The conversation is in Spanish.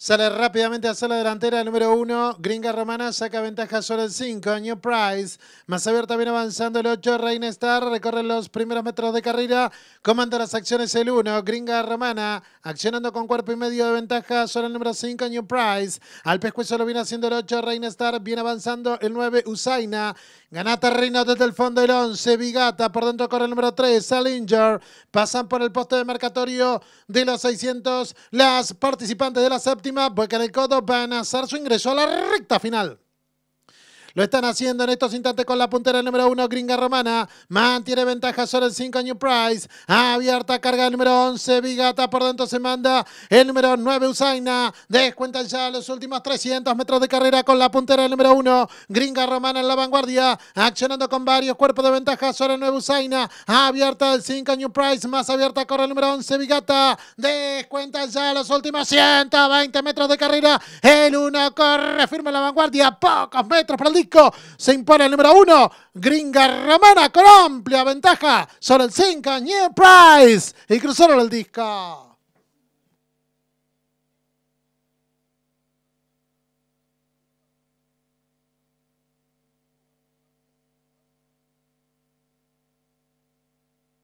Sale rápidamente hacia la delantera el número 1. Gringa Romana saca ventaja sobre el 5. New Price. Más abierta viene avanzando el 8. Reina Star. Recorre los primeros metros de carrera. Comanda las acciones el 1. Gringa Romana. Accionando con cuerpo y medio de ventaja sobre el número 5. New Price. Al pescuezo lo viene haciendo el 8. Reina Star. Viene avanzando el 9. Usaina. Gana terreno desde el fondo el 11. Vigata. Por dentro corre el número 3. Salinger. Pasan por el poste de marcatorio de los 600. Las participantes de la séptima porque el Codo van a hacer su ingreso a la recta final. Lo están haciendo en estos instantes con la puntera número 1, Gringa Romana. Mantiene ventaja sobre el 5, New Price. Abierta carga el número 11, Vigata. Por dentro se manda el número 9, Usaina. Descuentan ya los últimos 300 metros de carrera con la puntera número 1, Gringa Romana en la vanguardia. Accionando con varios cuerpos de ventaja sobre el 9, Usaina. Abierta el 5, New Price. Más abierta corre el número 11, Vigata. Descuentan ya los últimos 120 metros de carrera. El 1 corre firme en la vanguardia. Pocos metros para el se impone el número uno, Gringa Romana con amplia ventaja sobre el 5, New Price. Y cruzaron el disco.